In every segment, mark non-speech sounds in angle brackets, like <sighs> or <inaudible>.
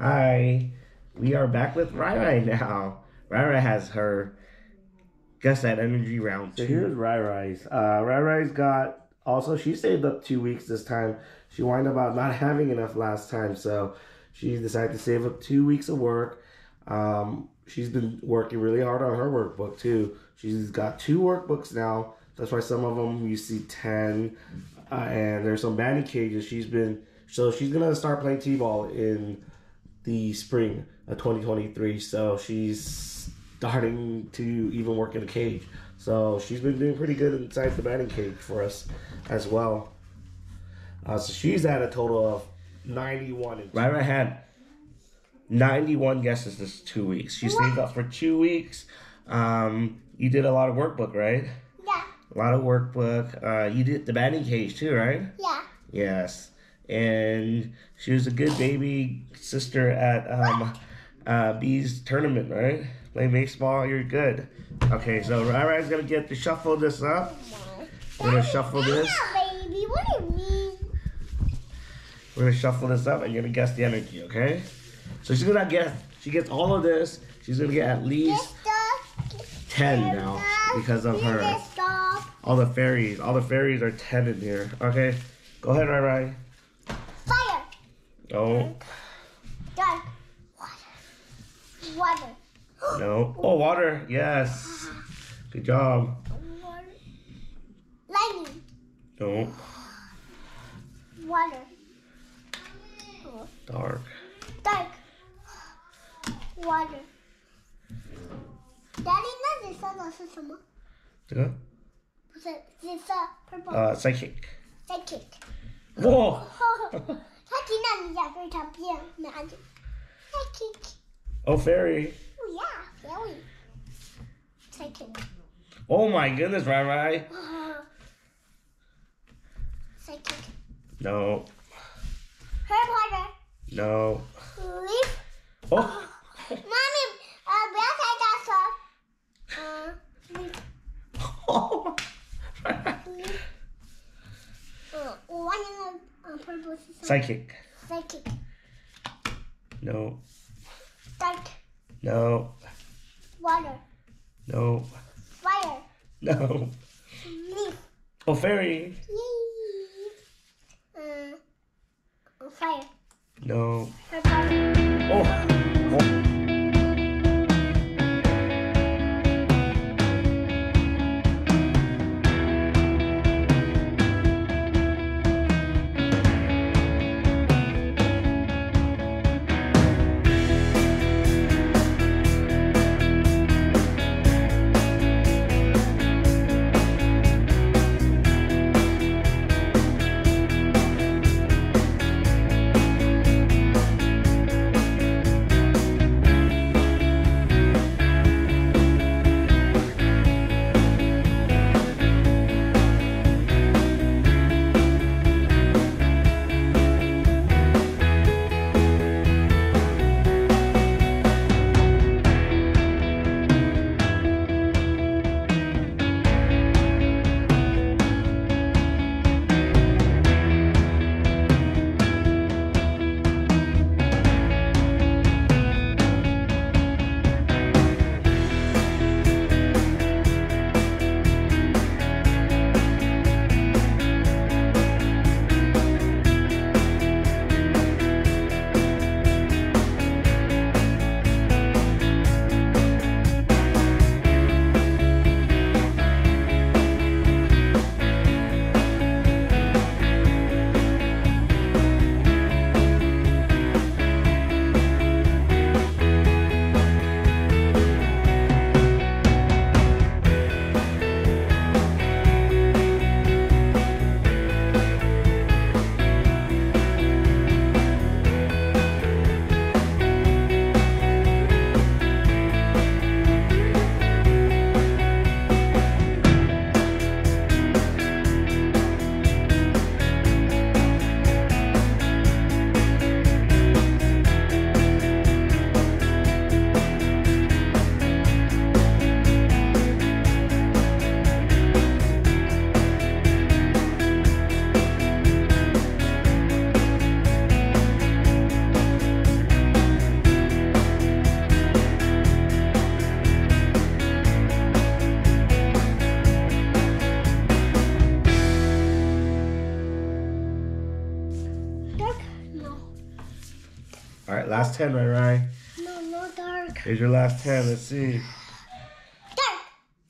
Hi. We are back with RiRi now. RiRi has her guess that energy round So here's RiRi's. Uh, RiRi's got also she saved up two weeks this time. She whined about not <laughs> having enough last time, so she decided to save up two weeks of work. Um, she's been working really hard on her workbook too. She's got two workbooks now. That's why some of them you see ten, uh, and there's some batting cages. She's been so she's gonna start playing t-ball in the spring of 2023. So she's starting to even work in a cage. So she's been doing pretty good inside the batting cage for us as well. Uh, so she's at a total of 91. in- RiRi had 91 guesses this two weeks. She saved up for two weeks. Um, you did a lot of workbook, right? Yeah, A lot of workbook. Uh, you did the batting cage too, right? yeah. Yes. And she was a good baby sister at um, uh, B's tournament, right? Play baseball, you're good. Okay, so Rai gonna get to shuffle this up. We're gonna shuffle this. Baby. What do you mean? We're gonna shuffle this up and you're gonna guess the energy, okay? So she's gonna guess, she gets all of this. She's gonna get at least 10 now because of her. All the fairies, all the fairies are 10 in here, okay? Go ahead, RiRi. Fire. No, Dark. Water. Water. no. Oh, water, yes. Good job. Water. Lightning. No, Water. dark. Dark. Water. Daddy，那紫色的是什么？这个不是紫色，purple。呃 psychic。 Psychic。哇 <laughs> Oh, fairy. Oh, yeah, fairy. Second. Oh, my goodness, RiRi. Uh, No. Harry Potter. No. Leaf. Oh. <laughs> Mommy, uh, black eyed dinosaur. Uh, leaf. <laughs> Oh. uh, one in the Psychic. Psychic. No. Dark. No. Water. No. Fire. No. Leaf. Oh, fairy. Yay. Uh, fire. No. Purple. Oh. Last 10, right, right? No, no dark. Here's your last 10. Let's see. Dark.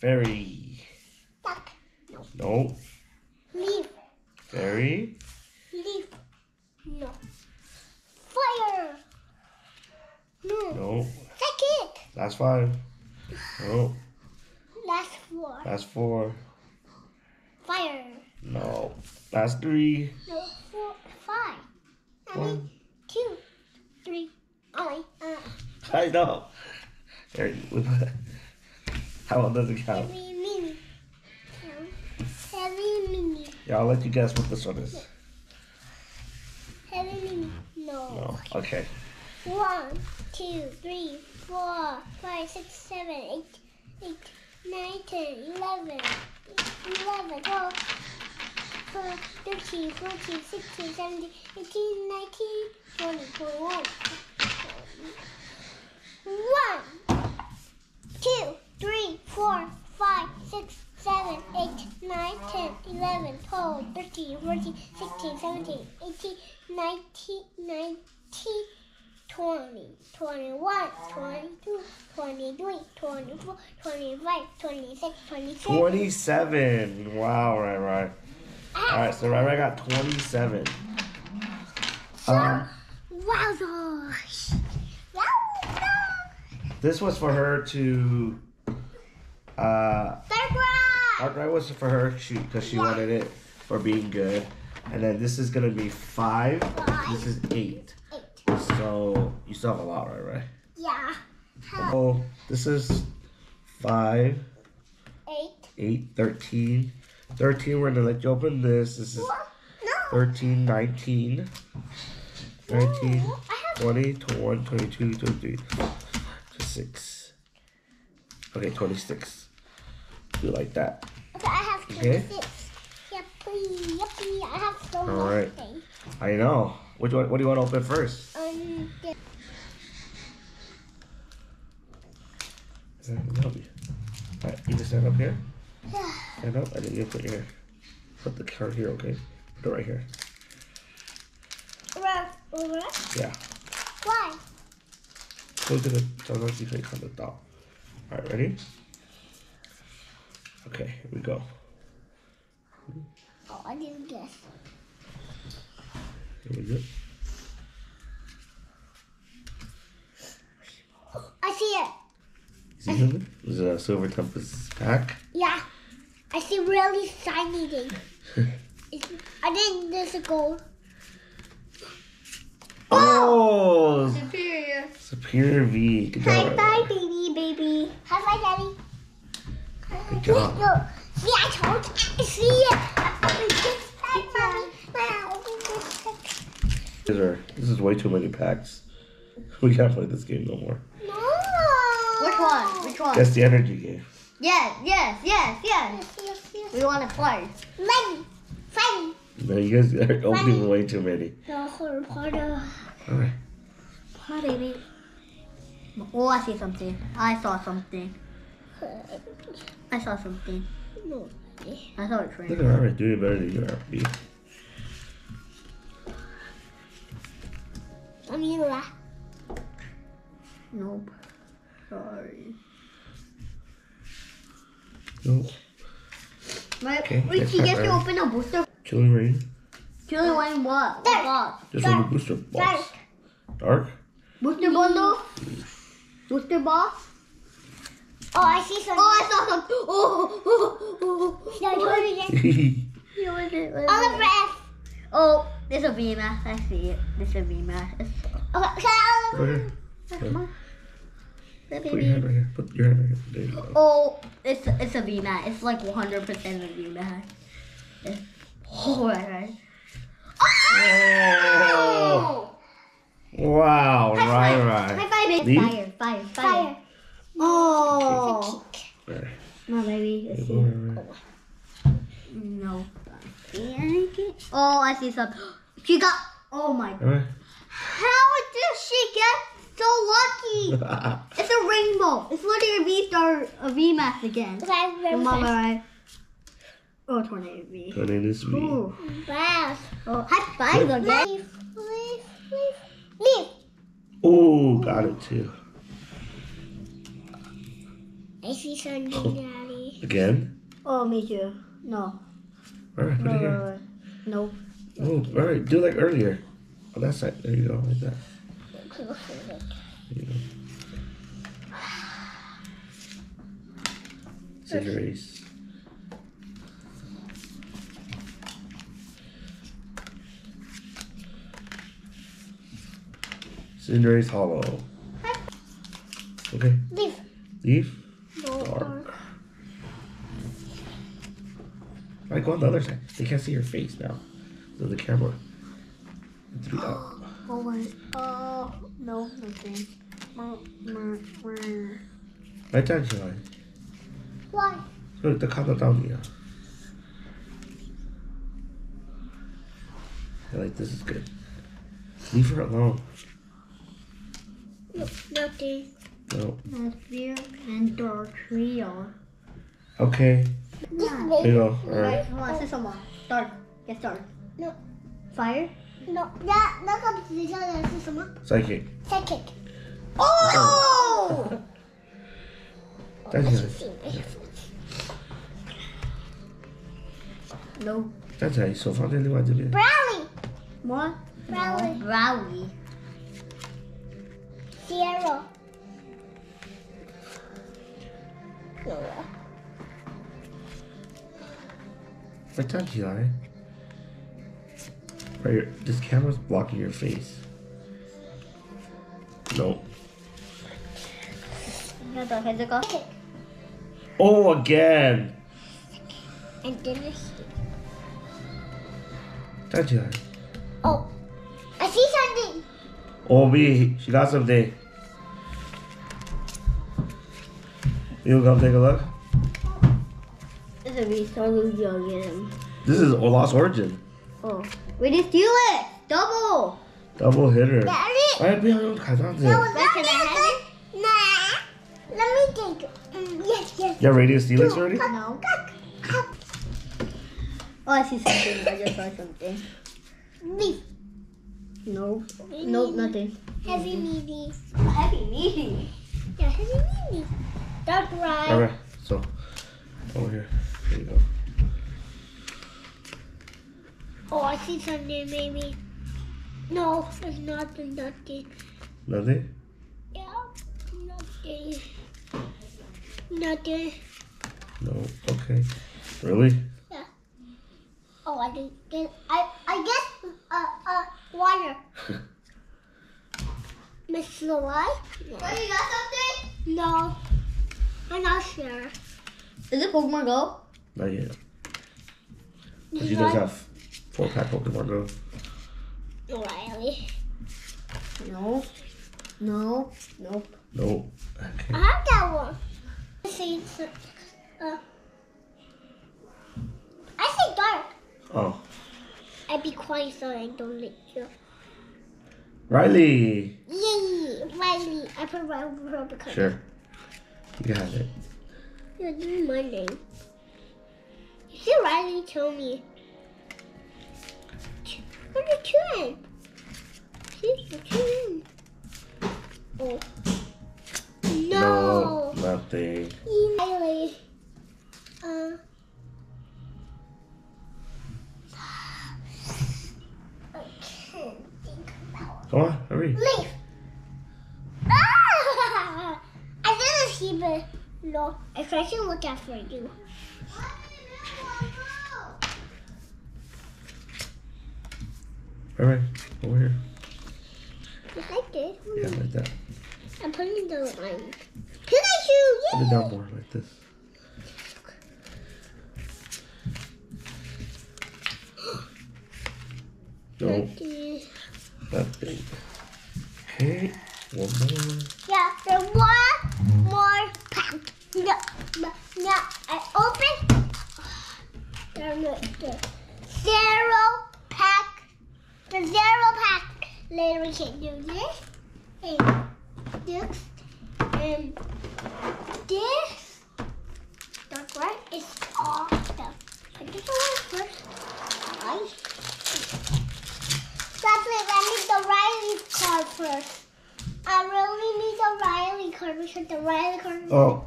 Fairy. Dark. No. Leaf. Fairy. Leaf. No. Fire. No. No. Second. Last five. No. Last four. Last four. Fire. No. Last three. No. Four. Five. I mean, two. Three. I mean, uh, I know. Here, <laughs> How well does it count? heavy mini. Heavy mini. Yeah, I'll let you guess what this one is. Heavy mini. No. No. Okay. One, two, three, four, five, six, seven, eight, eight, nine, ten, eleven, eleven, twelve, twelve, thirteen, fourteen, sixteen, seventeen, eighteen, nineteen, twenty, twenty-one. One, two, three, four, five, six, seven, eight, nine, ten, eleven, twelve, thirteen, fourteen, sixteen, seventeen, eighteen, nineteen, nineteen. 20, 21, 22, 23, 24, 25, 26, 27. 27. Wow, right, right. All right, so right, right, got 27. Um! Wowzers! This was for her to. Uh! Art right was for her because she wanted it for being good, and then this is gonna be five. five. This is eight. Eight. So you still have a lot, right? Right. Yeah. Oh, this is five, Eight. eight, 13. 13, we're gonna let you open this. This is What? No. 13, 19, 19, I have 20, 21, 22, 23, 26. Okay, 26. Do like that. Okay, I have Okay. 26. Yuppie, yuppie. I have so All much right. things. I know. Which one? What do you want to open first? Um, the- help you. All right, you can stand up here. <sighs> Stand up, and then you put your put the card here. Okay, put it right here. Yeah. Why? Go to the sometimes you the top. All right, ready? Okay, here we go. Oh, I didn't guess. Here we go. I see it. See something? This is a Silver Tempest pack. Yeah. I see really shiny thing. <laughs> I think this is gold. Oh, Superior. Superior V. Good High job. five, baby, baby. High five, daddy. Good job. Look, see, I told you. See it. This pack, mommy. I opened this pack. These are, this is way too many packs. <laughs> We can't play this game no more. No. Which one? Which one? That's the energy game. Yes, yes, yes, yes. Yes, yes, yes. We want to play. Money. Funny. No, you guys <laughs> are opening way too many. The All right. Hi, baby. Oh, I see something. I saw something. I saw something. No. I saw a train. Look train. at Robert doing better than you are. B. Amila. Nope. Sorry. No. My, Okay, wait, she time, gets to Ryan. open a booster. Killing Rain. Chili wine what? What Dark. box? Just Dark. on the booster box. Dark. Dark? Booster bundle? Booster box? Oh, I see something. Oh, I saw something. Oh, oh, oh, oh. oh, oh. No, I told <laughs> <laughs> you that. Yeah, what is it? What is All it? the breath. Oh, there's a VMAX. I see it. There's a VMAX. It's Okay, can Go ahead. that's my- the Put your hand baby. right here. Put your hand right here. There you go. Oh, it's it's a VMAX. It's like 100% a VMAX. It's, oh, right, right. Oh! Wow, right, High five, baby. Fire, fire, fire. Fire. Oh, There. no, baby. Let's see. Right, right. No. Oh, I see something. She got. Oh my. All right. How did she get so lucky? <laughs> It's a rainbow. It's literally a V star, a V max again. Okay, I'm Your very mama, right? Oh, tornado V. Her name is V. Ooh. Fast. Oh, high five again. Leave, leave, leave, leave. Ooh, got it too. I see something, Daddy. Again? Oh, me too. No. All right, put No, it no, here. no. Oh, all right, do like earlier. Oh, on that side. There you go, like that. There you go. Cinderace. Cinderace hollow. Okay, Leaf. leaf. No. Dark. I go on the other side. They can't see your face now. So the camera. It's be up. Oh, my. Oh, no, nothing. Mm, mm, mm. Right down here. Why? So the cut down here. I like this is good. Leave her alone. No, nothing. No. That's beer and dark trio. Okay. Just There wait. you go. Alright. Right, come on, say someone. Dark. Get dark. No. Fire? No, that, that comes to each other. This is someone. Psychic. Second. Oh! <laughs> That's I nice. should see my no. 站起来，手放在另外这边。 Brownie. What? Brownie. No. Brownie. zero. Noah. I told you are. Right, this camera's blocking your face. No. Nope. Oh, again! And then I see. Touch her. Oh, I see something. Oh, we, she got something. You'll come take a look? This is a Risolution again. This is Lost Origin. Oh. We just do it! Double! Double hitter. Daddy! 아니, 미안해. 가자. Let me think. Mm, yes, yes. You have Radiant Steelix already? No. Oh, I see something. I just saw something. Me. No. Heavy nope, nothing. Heavy meaty. Heavy meaty. Yeah, heavy meaty. Dark ride. Alright, so over here. There you go. Oh, I see something maybe. No, it's nothing, nothing. Nothing? Yeah, nothing. Nothing. No. Okay. Really? Yeah. Oh, I didn't get. I I guess uh uh water. <laughs> Miss Lawai? Oh, you got something? No, I'm not sure. Is it Pokemon Go? Not yet. But This she does have four pack Pokemon Go. Riley. No. No. Nope. No. I have that one. I see uh, I say dark. Oh. I be quiet so I don't let you. Riley. Yay, Riley. I put Riley over because Sure. You have it. You're doing my name. You see Riley told me. Where's the tune? See the tune. Oh. No. nothing. Riley. Uh. I can't think about Come on, hurry. Leaf. Ah! I didn't see but no. I to look after you. Alright, over here. Yes, I did. Yeah, like that. I'm putting the line. Pikachu! Put it down more, like this. No, Okay. nothing. Okay, one more. Yeah, there's one more pack. No, no, no. I open. There, no, there. Zero pack. The zero pack. Later we can do this. And this. And this. That's right. It's all this one first. Right. It. I need the Riley card first. I really need the Riley card because the Riley card is Oh,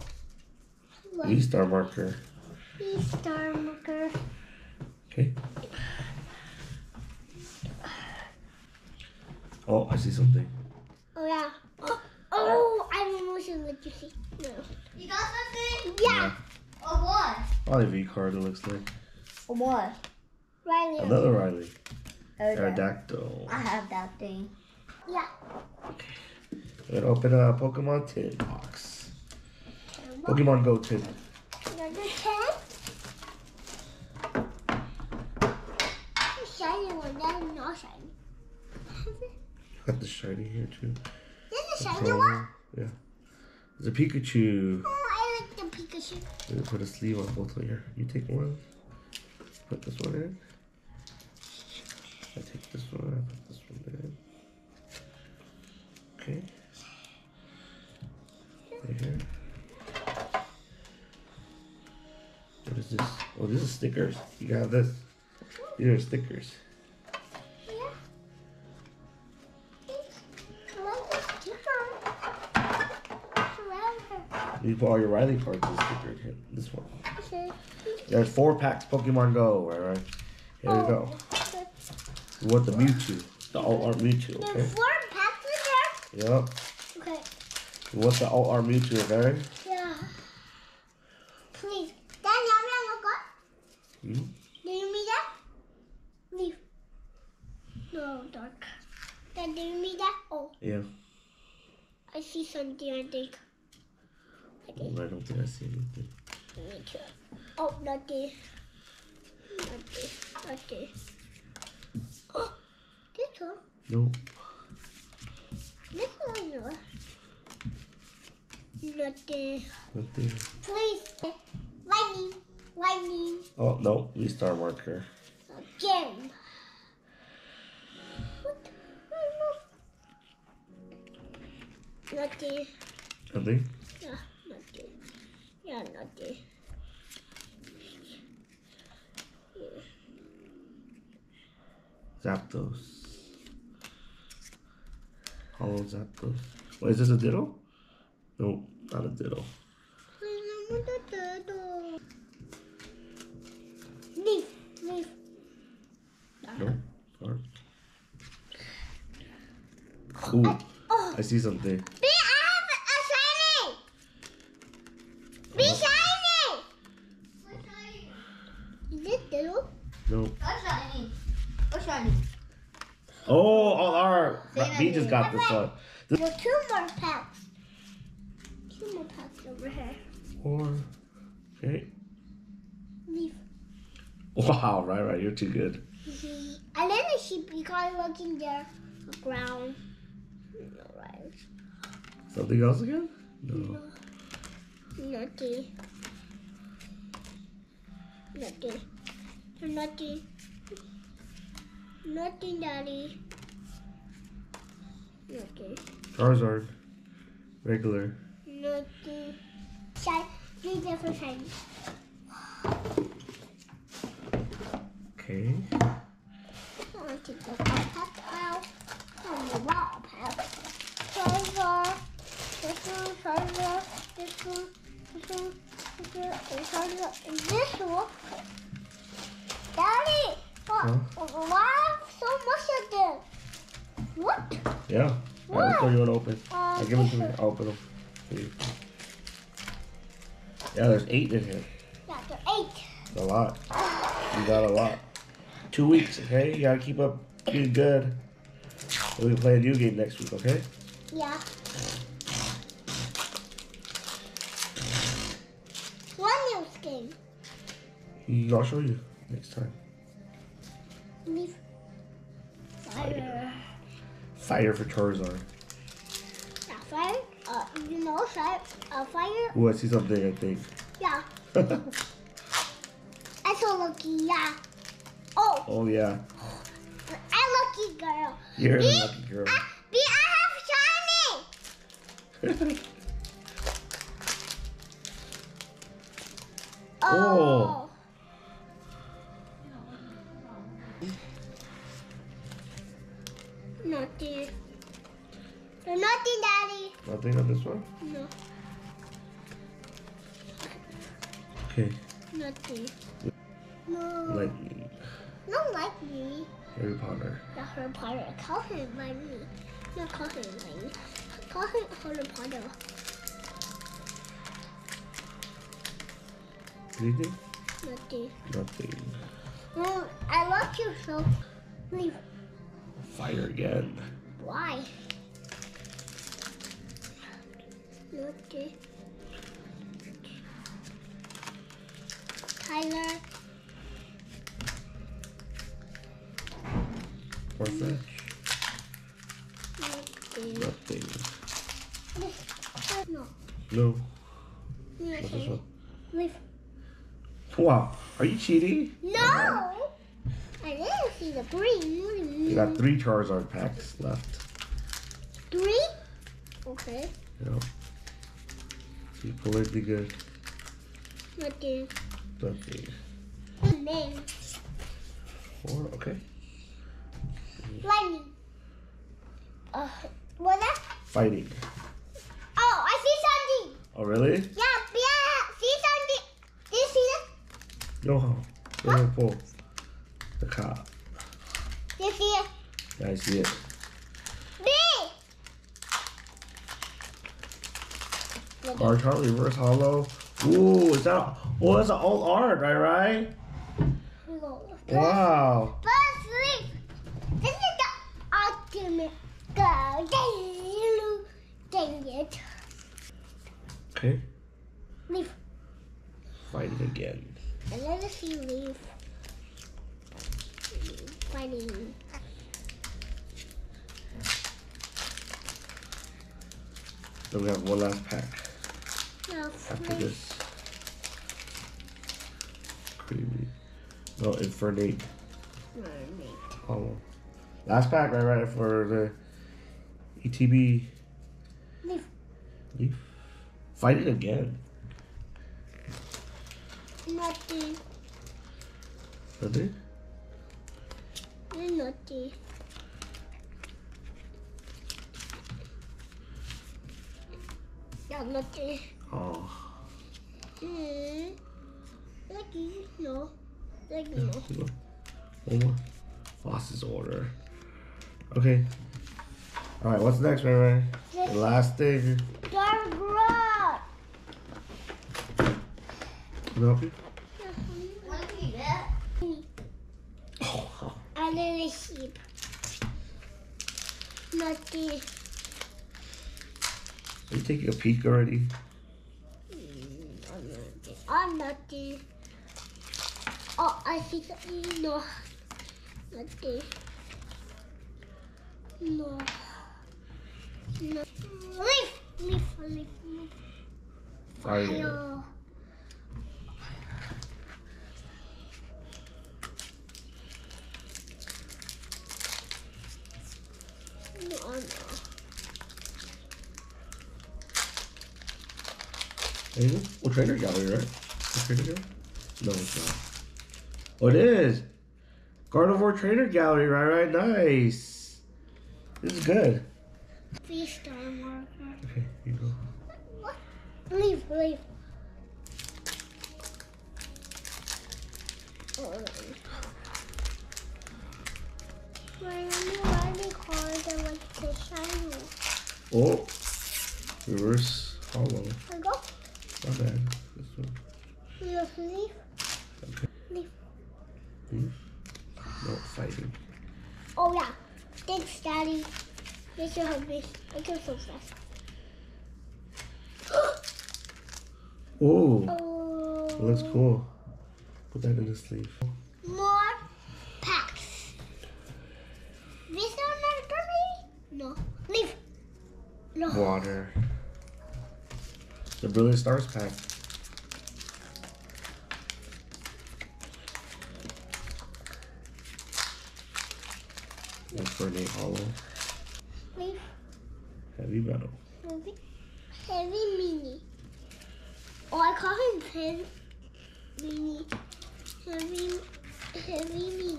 what? V star marker. E star marker. Okay. Oh, I see something. Oh yeah. Oh, oh, oh I don't know what you see. No. You got something? Yeah. Or what? Probably V card. It looks like Or what? Riley. another Riley. Okay. Aerodactyl. I have that thing. Yeah. And open a Pokemon tin box. Pokemon Go tin. Number ten. Shiny one. That is not shiny. Got the shiny here too. This is a shiny one. Yeah. There's a Pikachu. Oh, I like the Pikachu. Let me put a sleeve on both of here. You take one. Put this one in. I take this one. I put this one in. Okay. Right here. What is this? Oh, this is stickers. You got this. These are stickers. You put all your Riley cards in the sticker here. This one. Okay. There's four packs Pokemon Go, All right. right. Here we go. You want the Mewtwo. The All art Mewtwo, okay? There's four packs in there? Yep. Okay. You want the All art Mewtwo, okay? Yeah. Please. Dad, I'm gonna look up. Hmm? Do you mean that? Leave. No, dark. Dad, do you mean that? Oh, Yeah. I see something, I think. I I don't think I see anything. Me too. Oh, nothing. Nothing. Nothing. Oh, this one. Nope. This one, no. Nothing. Nothing. Please. Lightning. Lightning. Oh, no. V star marker. Again. What? Nothing. Nothing. Yeah. Nothing. Zapdos. Hollow Zapdos. What, is this a Ditto? Nope, not a Ditto. Leave, leave. Nope. Sorry. Ooh, Oh, I see something. B, I have a shiny. Be shiny. Is it blue? Nope. What's shiny? What's shiny? Oh, all B just got this Well, two more packs. Two more packs over here. four. Okay. Leave. Wow, <laughs> right, right. You're too good. Mm-hmm. I let the sheep because looking there the ground. No, right. Something else again? No. Nothing. Nothing. Nothing. Nothing, Daddy. Nothing. Charizard. Regular. Shine. Three different. Okay. This one. This one, this one, this one, and this one. Daddy! Huh? Why so much of this? What? Yeah. All right, which one you want to open? Uh, I'll give them to me. I'll open them. for you. Yeah, there's eight in here. Yeah, there are eight. It's a lot. You got a lot. Two weeks, okay? You gotta keep up getting good. We can play a new game next week, okay? Yeah. One new skin. Mm, I'll show you next time. Leave. Fire. Fire for Charizard. Yeah, fire. Uh, you know, fire. Uh, fire. Ooh, I see something, I think. Yeah. <laughs> I so lucky. Yeah. Oh, oh, yeah. I lucky girl. You're the lucky girl. I, have shiny. <laughs> Oh. Nothing. Nothing, Daddy. Nothing on this one? No, Okay. nothing. No, Lightning. not like me. Harry Potter. Not Harry Potter. Call him by me. Not call him by me. Call him Harry Potter. Anything? Nothing. Nothing. No, I love you so. Leave. Fire again. Why? Nothing. Tyler. Or fetch. Nothing. Nothing. No. No. What's this one? Leave. Wow. Are you cheating? No! I didn't see the green. You got three Charizard packs left. Three? Okay. You know. You politically good. Nothing. Nothing. Name. Four. Okay. Lightning. Uh, what's that? Fighting. Oh, I see something. Oh really? Yeah, yeah. See something. Do you see that? No. Go pull. The cop. See it? I see it. Me. Car Charlie reverse hollow. Ooh, is that? Oh, that's an old art, right? Right. Wow. But sleep. This is the ultimate go. Dang it. Okay. Leaf. Fighting again. I never see leaf. Fighting. Then we have one last pack No, after this. Creamy. No, Infernape Mermaid. hollow. Last pack, right? Right for the ETB Leaf. leaf. Fighting again. Nothing. Nothing. Nothing. Yeah, nothing. Oh. Hmm. Lucky, no. Lucky, no. Here we. One more. Foss's order. Okay. All right. What's next, right? Right. The last thing. dark rock. Can I help you? A little sheep. Nothing. Are you taking a peek already? I'm nothing. Oh, I see something. No. Nothing. No. No. Leaf. Leaf. Leaf. Leaf. Fire. Hello. No, no. There you. Well, Trainer Gallery, right? Is Trainer Gallery? No, it's not. Oh, it is. Gardevoir Trainer Gallery, right? Right. Nice. This is good. Fish star marker. Okay, here you go. Leave, leave. Oh. My only riding cars are like the shiny. Oh, reverse hollow. I go. Not bad. This one. Leave, leave. Okay. Leave. Leaf. No fighting. Oh yeah. Thanks, Daddy. Make your hungry. Make your so fast. Oh, Oh. that looks cool. Put that in the sleeve. More packs. This one not for me? No. Leave. No. Water. The Brilliant Stars pack. Infernape Hollow. Leave. Heavy metal. Heavy, heavy mini. Oh, I call him heavy mini. Heavy, heavy mini.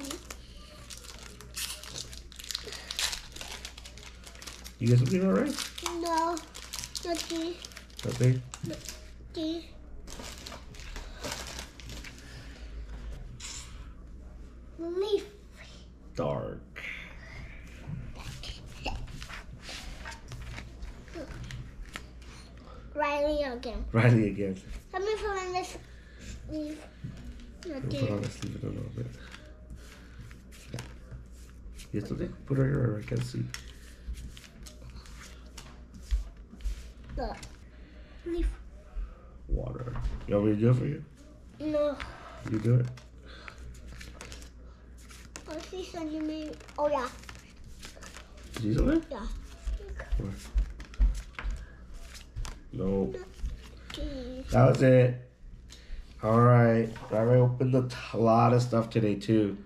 You get something alright? No. Nothing. Nothing? Nothing. Leaf. Dark. Riley again. Riley again. Let me put on this leaf. We'll put on the sleeve in a little bit. You have something? Put her here. I can't see. Look. Leaf. Water. You want me to do it for you? No. You do it? I see something. maybe- Oh yeah. See something? Yeah. Where? No. Okay. That was it. All right. I opened a t- lot of stuff today too.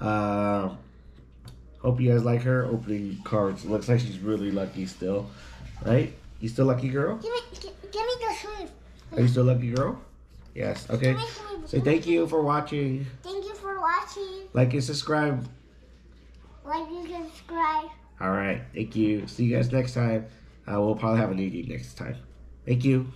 Uh, hope you guys like her opening cards. Looks like she's really lucky still, right? You still lucky girl? Give me, give, give me the sleeve. Are you still lucky girl? Yes. Okay. Give me sleeve. So thank you for watching. Thank you for watching. Like and subscribe. Like and subscribe. All right. Thank you. See you guys next time. Uh, we'll probably have a new game next time. Thank you.